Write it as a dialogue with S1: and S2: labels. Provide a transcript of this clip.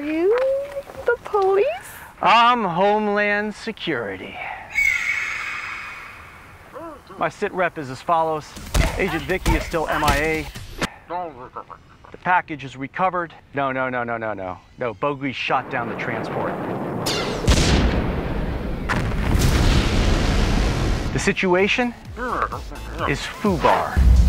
S1: Are you the police?
S2: I'm Homeland Security. My sit rep is as follows. Agent Vicky is still MIA. The package is recovered. No, no, no, no, no, no. No, Bogey shot down the transport. The situation is FUBAR.